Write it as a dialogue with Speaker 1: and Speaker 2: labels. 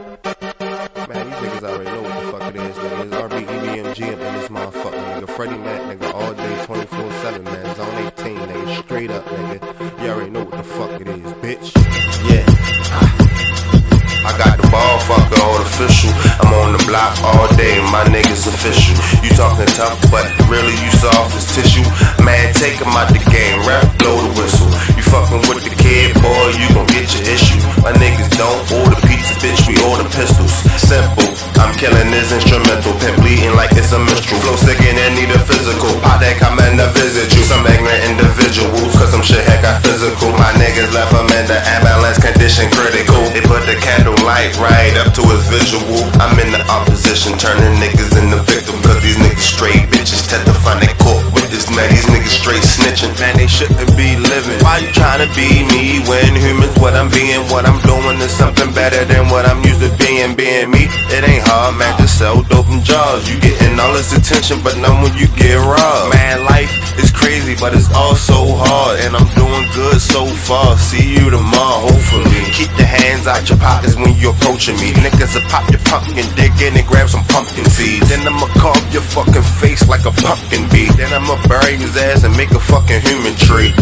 Speaker 1: Man, these niggas already know what the fuck it is, nigga. It's RBEBMG up in this motherfucker, nigga. Freddie Mac, nigga, all day 24 7, man. Zone 18, nigga. Straight up, nigga. You already know what the fuck it is, bitch. Yeah. I got the ball fucker all official. I'm on the block all day, my niggas official. You talking tough, but really you soft as tissue. Man, take him out the game, rap, blow the whistle. You fucking with the kid, boy, you gon' get your issue. My niggas don't order pistols. Simple, I'm killing this instrumental. Pimp bleeding like it's a minstrel. Flow sick and need a physical. Pot that come and visit you. Some ignorant individuals, cause some shit heck got physical. My niggas left them in the ambulance condition critical. They put the candle light right up to his visual. I'm in the opposition, turning niggas into victim. Cause these niggas straight bitches testify they caught with this man. These niggas straight snitching. Man, they shouldn't be living. Why you trying to be me when humans what I'm being? What I'm doing is something better than what I'm used to being. Being me, it ain't hard, man. Just sell dope and jobs. You getting all this attention, but none when you get robbed. Man, life is crazy, but it's all so hard. And I'm doing good so far. See you tomorrow, hopefully. Keep the hands out your pockets when you're approaching me. Niggas will pop your pumpkin, dig in and grab some pumpkin seeds. Then I'ma carve your fucking face like a pumpkin beat. Then I'ma bury his ass and make a fucking human tree.